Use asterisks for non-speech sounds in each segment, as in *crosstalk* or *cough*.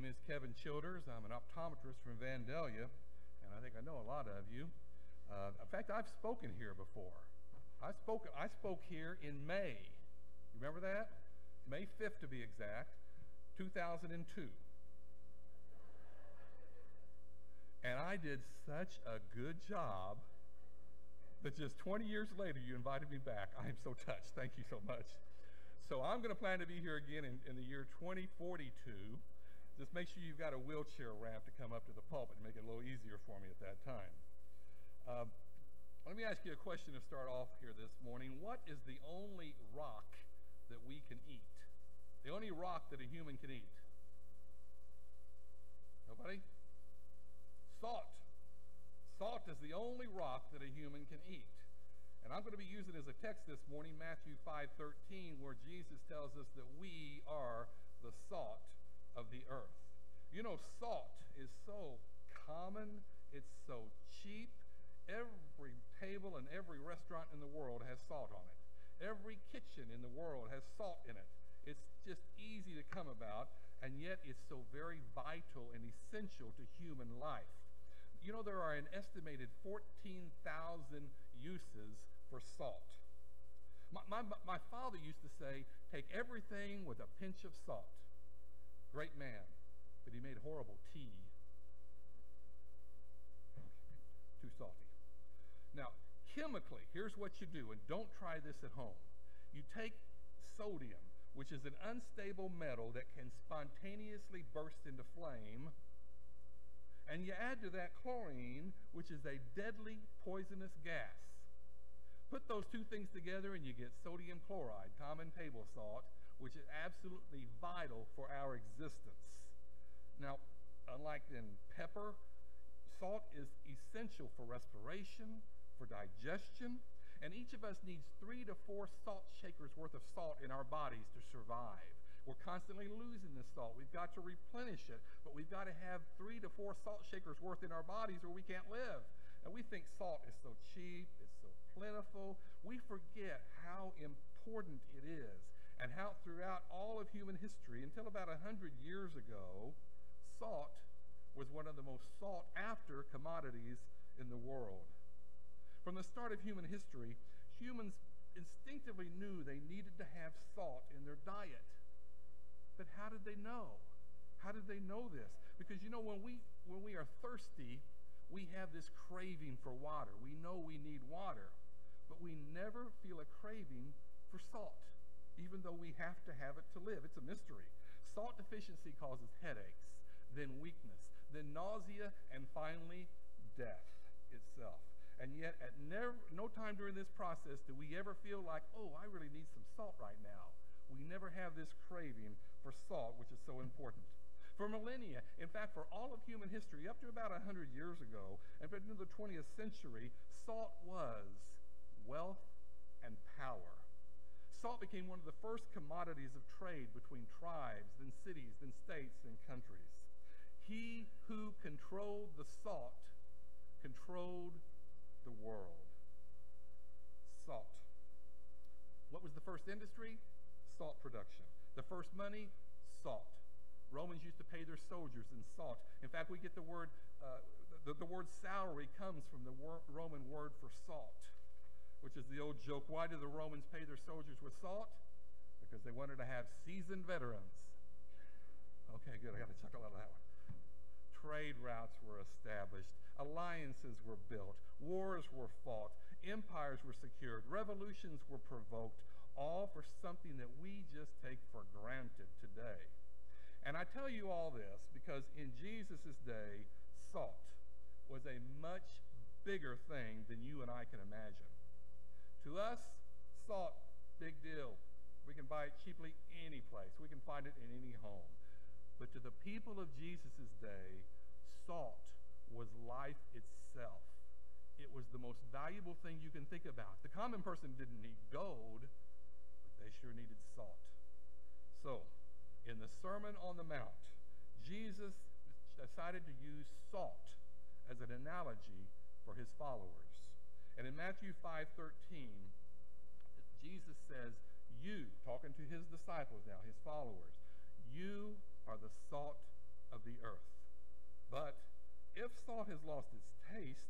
name is Kevin Childers. I'm an optometrist from Vandalia, and I think I know a lot of you. Uh, in fact, I've spoken here before. I spoke, I spoke here in May. You remember that? May 5th to be exact, 2002. And I did such a good job that just 20 years later you invited me back. I am so touched. Thank you so much. So I'm going to plan to be here again in, in the year 2042. Just make sure you've got a wheelchair ramp to come up to the pulpit and make it a little easier for me at that time. Um, let me ask you a question to start off here this morning. What is the only rock that we can eat? The only rock that a human can eat? Nobody? Salt. Salt is the only rock that a human can eat. And I'm going to be using as a text this morning Matthew 5:13 where Jesus tells us that we are the salt of the earth. You know salt is so common, it's so cheap. Every table and every restaurant in the world has salt on it. Every kitchen in the world has salt in it. It's just easy to come about, and yet it's so very vital and essential to human life. You know, there are an estimated 14,000 uses for salt. My, my, my father used to say, take everything with a pinch of salt. Great man, but he made horrible tea. Too salty. Now, chemically, here's what you do, and don't try this at home. You take sodium, which is an unstable metal that can spontaneously burst into flame, and you add to that chlorine, which is a deadly poisonous gas. Put those two things together and you get sodium chloride, common table salt, which is absolutely vital for our existence. Now, unlike in pepper, salt is essential for respiration, for digestion, and each of us needs three to four salt shakers worth of salt in our bodies to survive. We're constantly losing this salt. We've got to replenish it, but we've got to have three to four salt shakers worth in our bodies or we can't live. And we think salt is so cheap, it's so plentiful. We forget how important it is and how throughout all of human history, until about 100 years ago, salt was one of the most sought after commodities in the world. From the start of human history, humans instinctively knew they needed to have salt in their diet. But how did they know? How did they know this? Because you know, when we when we are thirsty, we have this craving for water. We know we need water, but we never feel a craving for salt, even though we have to have it to live. It's a mystery. Salt deficiency causes headaches, then weakness, then nausea, and finally death itself. And yet, at never, no time during this process do we ever feel like, oh, I really need some salt right now. We never have this craving for salt, which is so important. For millennia, in fact, for all of human history, up to about 100 years ago, and into the 20th century, salt was wealth and power. Salt became one of the first commodities of trade between tribes, then cities, then states, and countries. He who controlled the salt controlled the world. Salt. What was the first industry? Salt production. The first money, salt. Romans used to pay their soldiers in salt. In fact, we get the word, uh, the, the word salary comes from the wor Roman word for salt, which is the old joke. Why do the Romans pay their soldiers with salt? Because they wanted to have seasoned veterans. Okay, good. I got to chuckle out of that one. Trade routes were established. Alliances were built. Wars were fought. Empires were secured. Revolutions were provoked all for something that we just take for granted today. And I tell you all this because in Jesus' day, salt was a much bigger thing than you and I can imagine. To us, salt, big deal. We can buy it cheaply any place. We can find it in any home. But to the people of Jesus' day, salt was life itself. It was the most valuable thing you can think about. The common person didn't need gold, but they sure needed salt. So, in the Sermon on the Mount, Jesus decided to use salt as an analogy for his followers. And in Matthew 5:13, Jesus says, "You, talking to his disciples now, his followers, you are the salt of the earth. But if salt has lost its taste,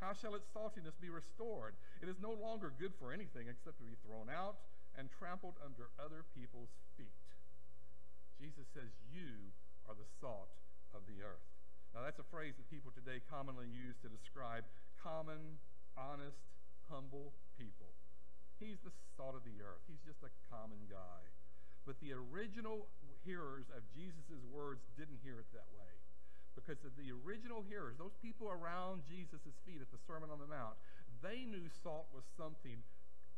how shall its saltiness be restored? It is no longer good for anything except to be thrown out and trampled under other people's feet. Jesus says, You are the salt of the earth. Now, that's a phrase that people today commonly use to describe common, honest, humble people. He's the salt of the earth. He's just a common guy. But the original hearers of Jesus' words didn't hear it that way. Because of the original hearers, those people around Jesus' feet at the Sermon on the Mount, they knew salt was something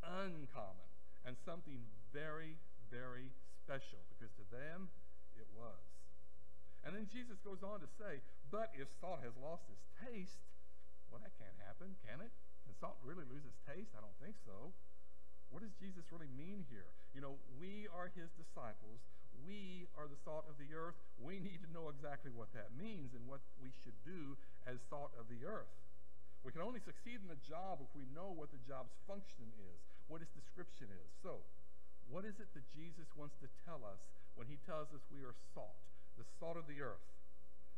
uncommon and something very, very special. Because to them, it was. And then Jesus goes on to say, But if salt has lost its taste, well, that can't happen, can it? Salt really lose its taste? I don't think so. What does Jesus really mean here? You know, we are his disciples. We are the salt of the earth. We need to know exactly what that means and what we should do as salt of the earth. We can only succeed in the job if we know what the job's function is, what its description is. So, what is it that Jesus wants to tell us when he tells us we are salt, the salt of the earth?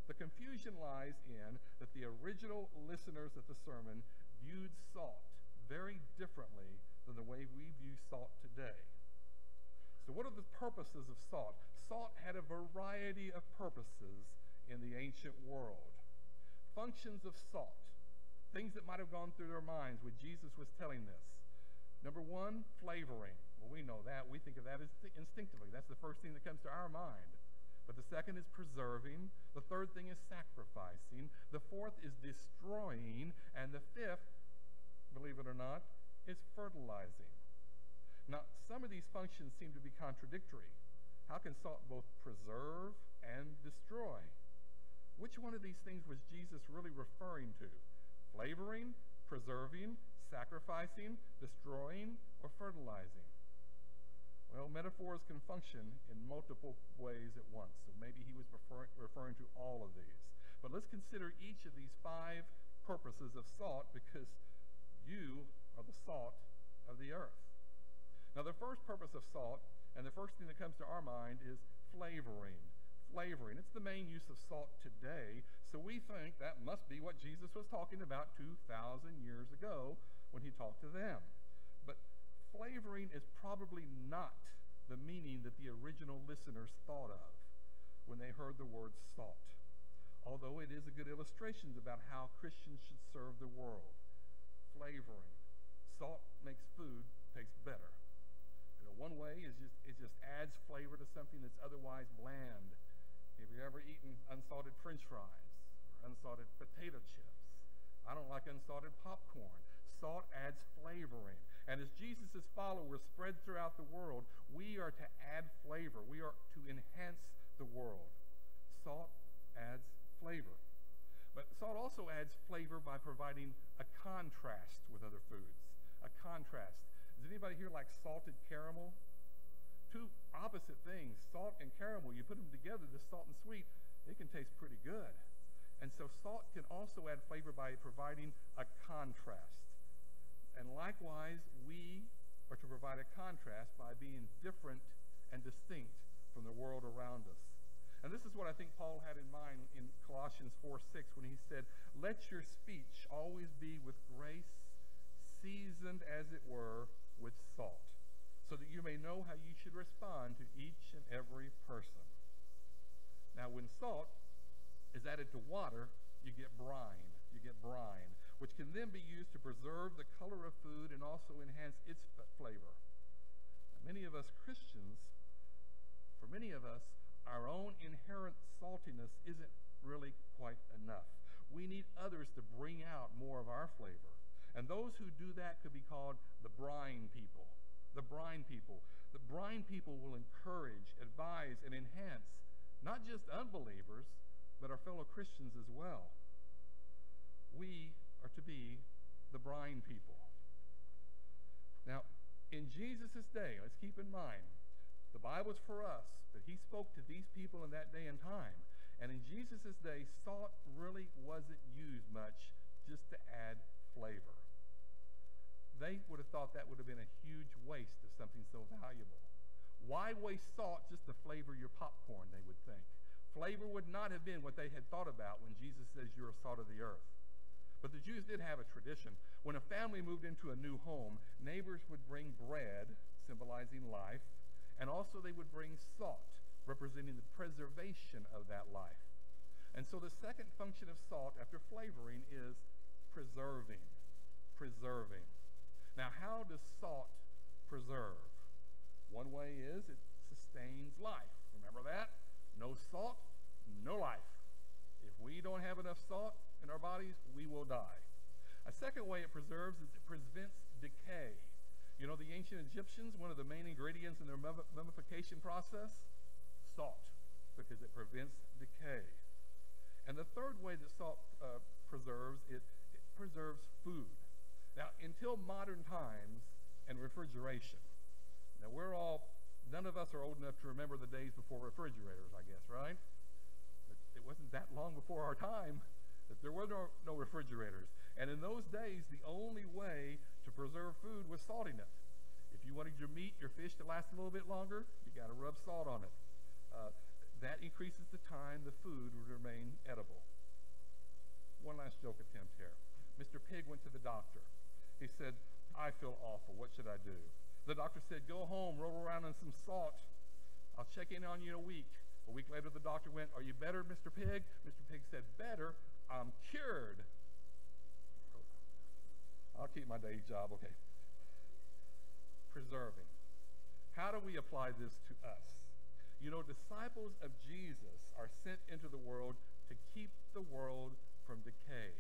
The confusion lies in that the original listeners of the sermon viewed salt very differently than the way we view salt today. So, what are the purposes of salt? Salt had a variety of purposes in the ancient world. Functions of salt, things that might have gone through their minds when Jesus was telling this. Number one, flavoring. Well, we know that. We think of that as instinctively. That's the first thing that comes to our mind. But the second is preserving. The third thing is sacrificing. The fourth is destroying. And the fifth, believe it or not, is fertilizing. Now, some of these functions seem to be contradictory. How can salt both preserve and destroy? Which one of these things was Jesus really referring to? Flavoring, preserving, sacrificing, destroying, or fertilizing? Well, metaphors can function in multiple ways at once, so maybe he was refer referring to all of these. But let's consider each of these five purposes of salt because you are the salt of the earth. Now, the first purpose of salt, and the first thing that comes to our mind, is flavoring. Flavoring. It's the main use of salt today, so we think that must be what Jesus was talking about 2,000 years ago when he talked to them. Flavoring is probably not the meaning that the original listeners thought of when they heard the word salt, although it is a good illustration about how Christians should serve the world. Flavoring salt makes food taste better. You know, one way is just it just adds flavor to something that's otherwise bland. Have you ever eaten unsalted French fries or unsalted potato chips? I don't like unsalted popcorn. Salt adds. And as Jesus' followers spread throughout the world, we are to add flavor. We are to enhance the world. Salt adds flavor. But salt also adds flavor by providing a contrast with other foods a contrast. Does anybody here like salted caramel? Two opposite things, salt and caramel. You put them together, the salt and sweet, it can taste pretty good. And so salt can also add flavor by providing a contrast. And likewise, we are to provide a contrast by being different and distinct from the world around us. And this is what I think Paul had in mind in Colossians 4 6 when he said, Let your speech always be with grace seasoned, as it were, with salt, so that you may know how you should respond to each and every person. Now, when salt is added to water, you get brine. You get brine, which can then be used to preserve the color of food and also enhance its flavor. Now, many of us Christians, for many of us, our own inherent saltiness isn't really quite enough. We need others to bring out more of our flavor. And those who do that could be called the brine people. The brine people. The brine people will encourage, advise, and enhance not just unbelievers, but our fellow Christians as well. We to be the brine people. Now, in Jesus' day, let's keep in mind, the Bible's for us, but he spoke to these people in that day and time. And in Jesus' day, salt really wasn't used much just to add flavor they would have thought that would have been a huge waste of something so valuable. Why waste salt just to flavor your popcorn, they would think. Flavor would not have been what they had thought about when Jesus says, You're a salt of the earth. But the Jews did have a tradition. When a family moved into a new home, neighbors would bring bread, symbolizing life, and also they would bring salt, representing the preservation of that life. And so the second function of salt after flavoring is preserving. Preserving. Now, how does salt preserve? One way is it sustains life. Remember that? No salt, no life. If we don't have enough salt in our bodies, we will die. A second way it preserves is it prevents decay. You know, the ancient Egyptians, one of the main ingredients in their mummification process? Salt, because it prevents decay. And the third way that salt uh, preserves, it, it preserves food. Now, until modern times and refrigeration, now we're all, none of us are old enough to remember the days before refrigerators, I guess, right? But it wasn't that long before our time there were no, no refrigerators. And in those days, the only way to preserve food was salting it. If you wanted your meat, your fish to last a little bit longer, you got to rub salt on it. Uh, that increases the time the food would remain edible. One last joke attempt here. Mr. Pig went to the doctor. He said, I feel awful. What should I do? The doctor said, Go home, roll around in some salt. I'll check in on you in a week. A week later, the doctor went, Are you better, Mr. Pig? Mr. Pig said, Better. I'm cured. I'll keep my day job, okay. Preserving. How do we apply this to us? You know, disciples of Jesus are sent into the world to keep the world from decay,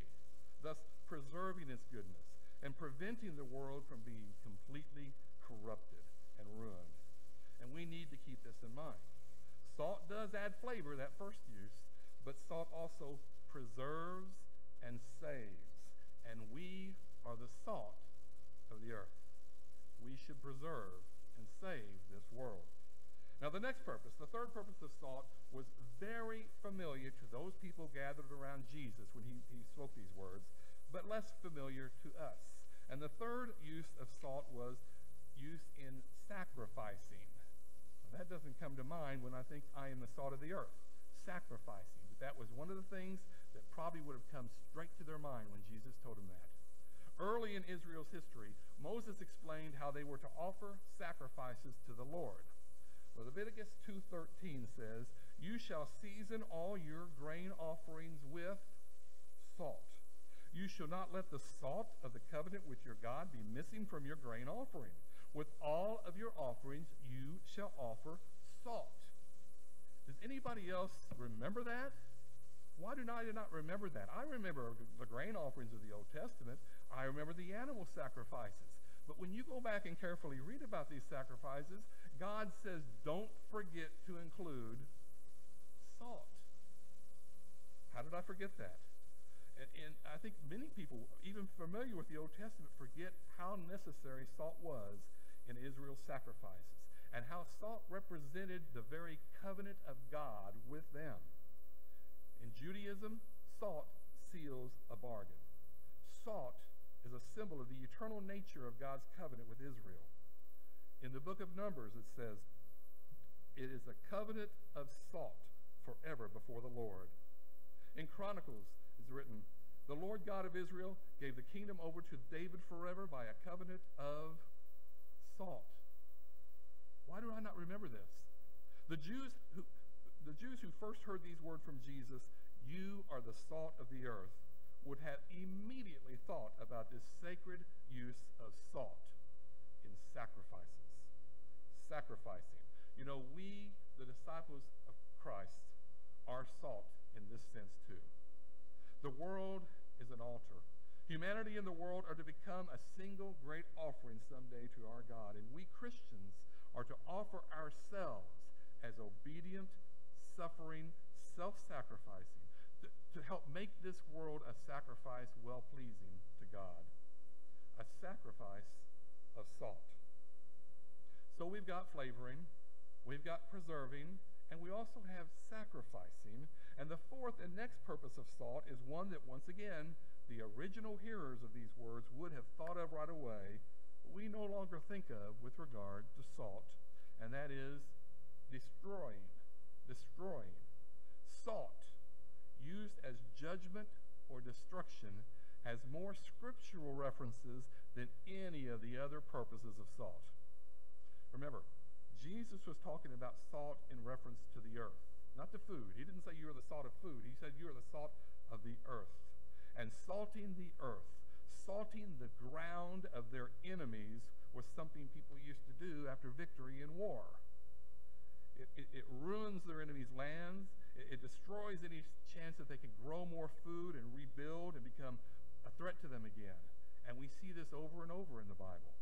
thus preserving its goodness and preventing the world from being completely corrupted and ruined. And we need to keep this in mind. Salt does add flavor, that first use, but salt also preserves and saves. And we are the salt of the earth. We should preserve and save this world. Now, the next purpose, the third purpose of salt, was very familiar to those people gathered around Jesus when he, he spoke these words, but less familiar to us. And the third use of salt was use in sacrificing. Now, that doesn't come to mind when I think I am the salt of the earth. Sacrificing. But that was one of the things that probably would have come straight to their mind when Jesus told them that. Early in Israel's history, Moses explained how they were to offer sacrifices to the Lord. Leviticus 2.13 says, You shall season all your grain offerings with salt. You shall not let the salt of the covenant with your God be missing from your grain offering. With all of your offerings you shall offer salt. Does anybody else remember that? Why do I not remember that? I remember the grain offerings of the Old Testament. I remember the animal sacrifices. But when you go back and carefully read about these sacrifices, God says don't forget to include salt. How did I forget that? And, and, I think many people, even familiar with the Old Testament, forget how necessary salt was in Israel's sacrifices and how salt represented the very covenant of God with them. In Judaism, salt seals a bargain. Salt is a symbol of the eternal nature of God's covenant with Israel. In the book of Numbers, it says, It is a covenant of salt forever before the Lord. In Chronicles, it's written, The Lord God of Israel gave the kingdom over to David forever by a covenant of salt. Why do I not remember this? The Jews who, the Jews who first heard these words from Jesus, You are the salt of the earth, would have immediately thought about this sacred use of salt in sacrifices. Sacrificing. You know, we, the disciples of Christ, are salt in this sense too. The world is an altar. Humanity and the world are to become a single great offering someday to our God. And we Christians are to offer ourselves as obedient, suffering, self sacrificing to help make this world a sacrifice well pleasing to God, a sacrifice of salt. So we've got flavoring, we've got preserving, and we also have sacrificing. And the fourth and next purpose of salt is one that, once again, the original hearers of these words would have thought of right away, we no longer think of with regard to salt, and that is destroying. Destroying. Salt, used as judgment or destruction, has more scriptural references than any of the other purposes of salt. Remember, Jesus was talking about salt in reference to the earth, not to food. He didn't say you are the salt of food. He said you are the salt of the earth. And salting the earth, salting the ground of their enemies was something people used to do after victory in war. It, it, it ruins their enemies' lands. It, it destroys any chance that they can grow more food and rebuild and become a threat to them again. And we see this over and over in the Bible.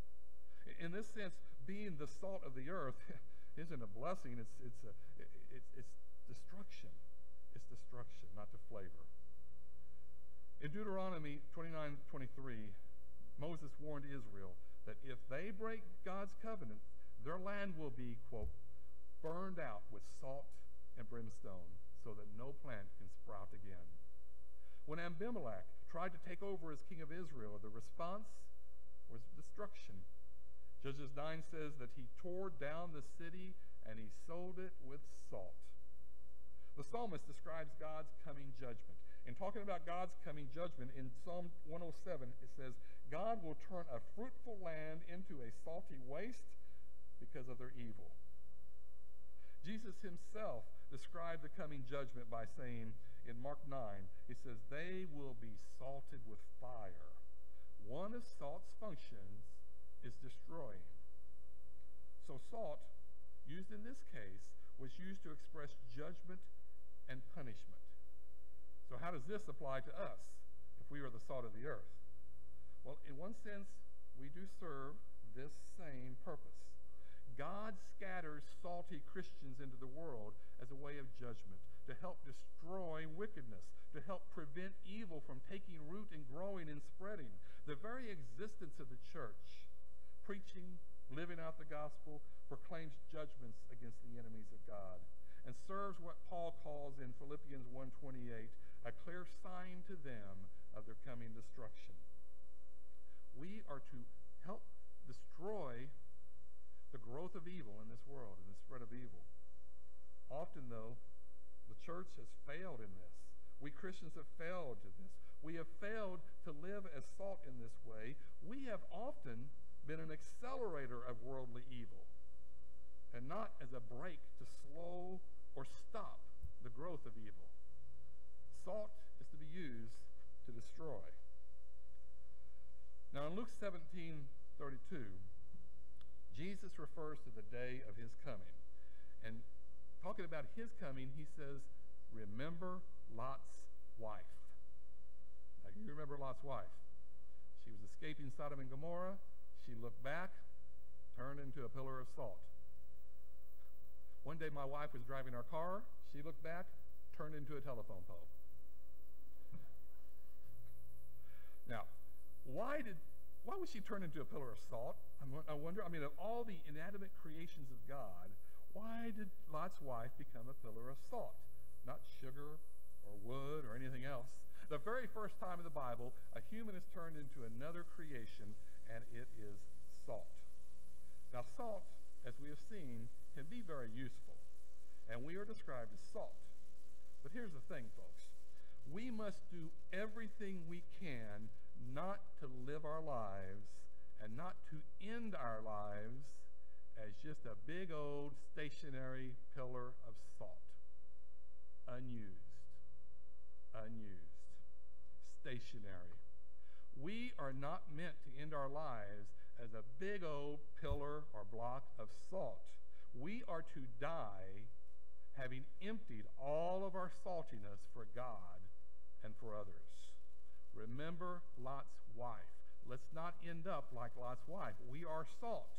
In this sense, being the salt of the earth *laughs* isn't a blessing, it's, it's, a, it's, it's destruction. It's destruction, not to flavor. In Deuteronomy 29 23, Moses warned Israel that if they break God's covenant, their land will be, quote, burned out with salt and brimstone so that no plant can sprout again. When Abimelech tried to take over as king of Israel, the response was destruction. Judges 9 says that he tore down the city and he sold it with salt. The psalmist describes God's coming judgment. In talking about God's coming judgment, in Psalm 107, it says, God will turn a fruitful land into a salty waste because of their evil. Jesus himself described the coming judgment by saying in Mark 9, he says, They will be salted with fire. One of salt's functions is destroying. So, salt, used in this case, was used to express judgment and punishment. So, how does this apply to us if we are the salt of the earth? Well, in one sense, we do serve this same purpose. God scatters salty Christians into the world as a way of judgment, to help destroy wickedness, to help prevent evil from taking root and growing and spreading. The very existence of the church, preaching, living out the gospel, proclaims judgments against the enemies of God and serves what Paul calls in Philippians 1:28 a clear sign to them of their coming destruction. We are to help destroy the growth of evil in this world and the spread of evil. Often, though, the church has failed in this. We Christians have failed to this. We have failed to live as salt in this way. We have often been an accelerator of worldly evil and not as a brake to slow or stop the growth of evil. Salt is to be used to destroy. Now in Luke 17, 32, Jesus refers to the day of his coming. And talking about his coming, he says, Remember Lot's wife. Now, you remember Lot's wife. She was escaping Sodom and Gomorrah. She looked back, turned into a pillar of salt. One day, my wife was driving our car. She looked back, turned into a telephone pole. now, why did why was she turned into a pillar of salt? I wonder. I mean, of all the inanimate creations of God, why did Lot's wife become a pillar of salt? Not sugar or wood or anything else. The very first time in the Bible, a human is turned into another creation, and it is salt. Now, salt, as we have seen, can be very useful, and we are described as salt. But here's the thing, folks. We must do everything we can not to live our lives and not to end our lives as just a big old stationary pillar of salt. Unused. Unused. Stationary. We are not meant to end our lives as a big old pillar or block of salt. We are to die having emptied all of our saltiness for God and for others. Remember Lot's wife. Let's not end up like Lot's wife. We are salt.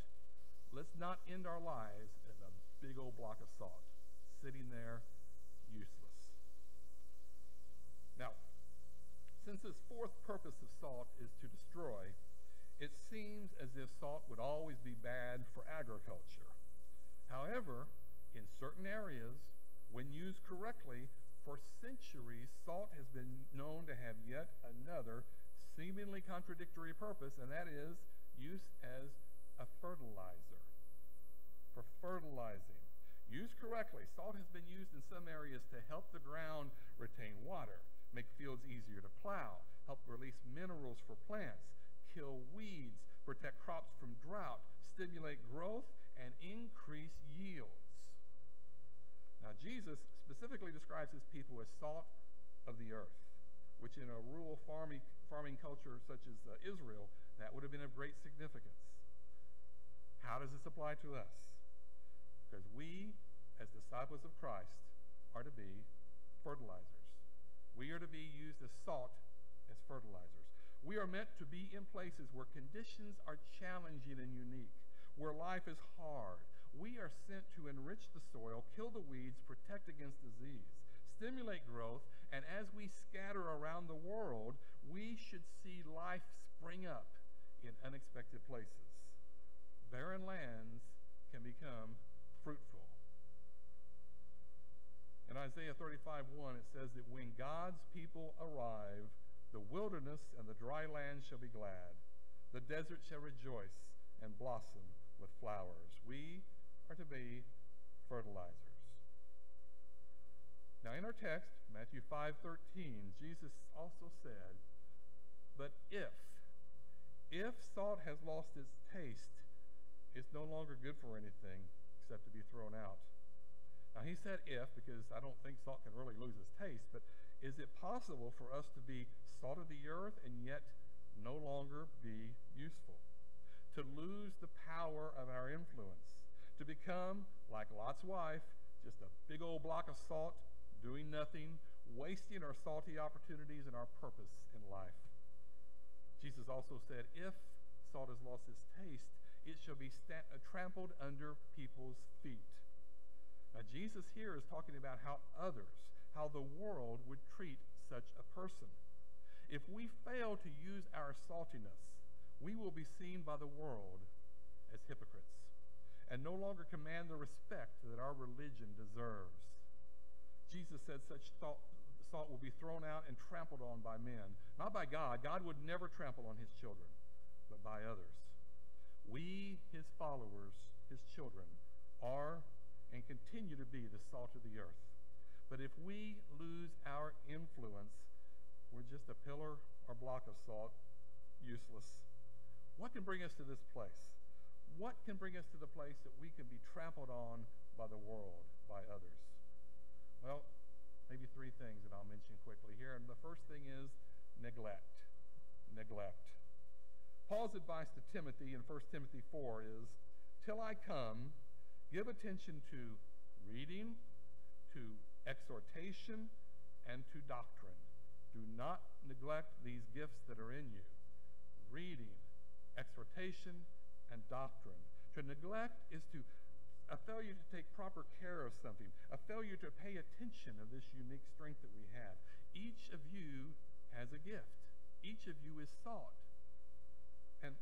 Let's not end our lives as a big old block of salt, sitting there useless. Now, since this fourth purpose of salt is to destroy, it seems as if salt would always be bad for agriculture. However, in certain areas, when used correctly, for centuries, salt has been known to have yet another seemingly contradictory purpose, and that is use as a fertilizer. For fertilizing, Used correctly, salt has been used in some areas to help the ground retain water, make fields easier to plow, help release minerals for plants, kill weeds, protect crops from drought, stimulate growth, and increase yields. Now, Jesus specifically describes his people as salt of the earth, which in a rural farming, farming culture such as uh, Israel, that would have been of great significance. How does this apply to us? Because we, as disciples of Christ, are to be fertilizers. We are to be used as salt as fertilizers. We are meant to be in places where conditions are challenging and unique, where life is hard. We are sent to enrich the soil, kill the weeds, protect against disease, stimulate growth, and as we scatter around the world, we should see life spring up in unexpected places. Barren lands can become fruitful. In Isaiah 35 1, it says that when God's people arrive, the wilderness and the dry land shall be glad. The desert shall rejoice and blossom with flowers. We are to be fertilizers. Now in our text, Matthew 5:13, Jesus also said, "But if if salt has lost its taste, it's no longer good for anything except to be thrown out. Now, he said if because I don't think salt can really lose its taste, but is it possible for us to be salt of the earth and yet no longer be useful? To lose the power of our influence? To become, like Lot's wife, just a big old block of salt, doing nothing, wasting our salty opportunities and our purpose in life? Jesus also said, if salt has lost its taste, it shall be sta- uh, trampled under people's feet. Now, Jesus here is talking about how others, how the world would treat such a person. If we fail to use our saltiness, we will be seen by the world as hypocrites and no longer command the respect that our religion deserves. Jesus said such thought, salt will be thrown out and trampled on by men. Not by God. God would never trample on his children, but by others. We, his followers, his children, are and continue to be the salt of the earth. But if we lose our influence, we're just a pillar or block of salt, useless. What can bring us to this place? What can bring us to the place that we can be trampled on by the world, by others? Well, maybe three things that I'll mention quickly here. And the first thing is neglect. Neglect. Paul's advice to Timothy in 1 Timothy 4 is Till I come, give attention to reading, to exhortation, and to doctrine. Do not neglect these gifts that are in you reading, exhortation, and doctrine. To neglect is to a failure to take proper care of something, a failure to pay attention of this unique strength that we have. Each of you has a gift. Each of you is salt. And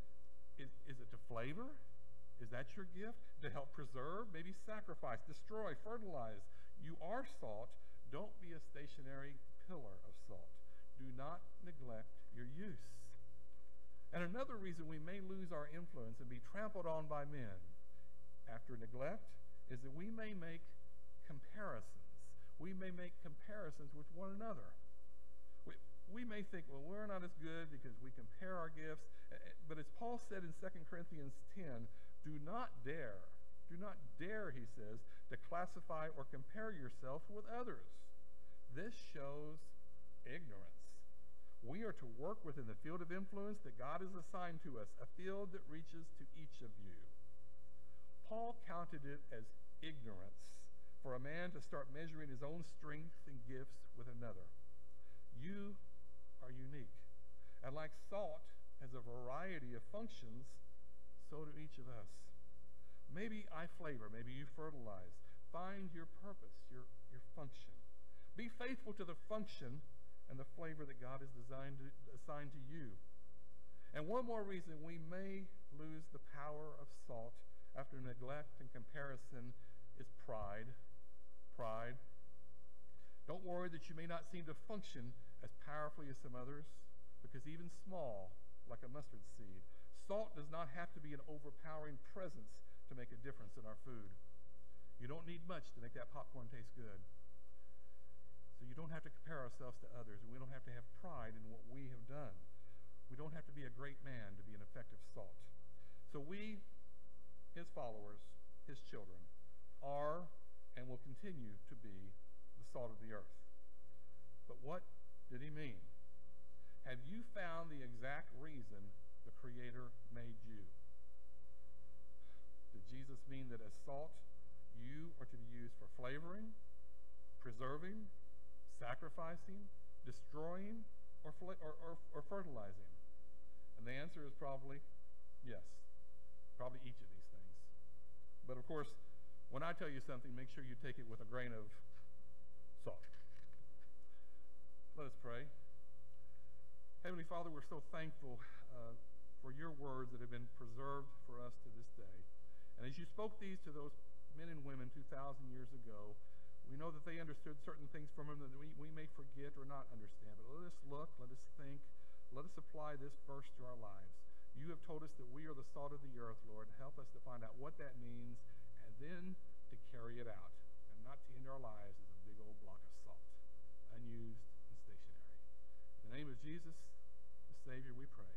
is, is it to flavor? Is that your gift? To help preserve, maybe sacrifice, destroy, fertilize. You are salt. Don't be a stationary pillar of salt. Do not neglect your use. And another reason we may lose our influence and be trampled on by men after neglect is that we may make comparisons. We may make comparisons with one another. We, we may think, well, we're not as good because we compare our gifts. But as Paul said in 2 Corinthians 10, do not dare, do not dare, he says, to classify or compare yourself with others. This shows ignorance. We are to work within the field of influence that God has assigned to us, a field that reaches to each of you. Paul counted it as ignorance for a man to start measuring his own strength and gifts with another. You are unique. And like salt has a variety of functions, so do each of us. Maybe I flavor, maybe you fertilize. Find your purpose, your, your function. Be faithful to the function and the flavor that God has designed to, assigned to you. And one more reason we may lose the power of salt after neglect and comparison is pride. Pride. Don't worry that you may not seem to function as powerfully as some others, because even small, like a mustard seed, salt does not have to be an overpowering presence to make a difference in our food. You don't need much to make that popcorn taste good. So you don't have to compare ourselves to others, and we don't have to have pride in what we have done. We don't have to be a great man to be an effective salt. So we, his followers, his children, are and will continue to be the salt of the earth. But what did he mean? Have you found the exact reason the Creator made you? Did Jesus mean that as salt, you are to be used for flavoring, preserving, sacrificing, destroying, or, or, or, or fertilizing? And the answer is probably yes. Probably each of. But of course, when I tell you something, make sure you take it with a grain of salt. Let us pray. Heavenly Father, we're so thankful uh, for your words that have been preserved for us to this day. And as you spoke these to those men and women 2,000 years ago, we know that they understood certain things from them that we, we may forget or not understand. But let us look, let us think, let us apply this verse to our lives. You have told us that we are the salt of the earth, Lord. Help us to find out what that means and then to carry it out and not to end our lives as a big old block of salt, unused and stationary. In the name of Jesus, the Savior, we pray.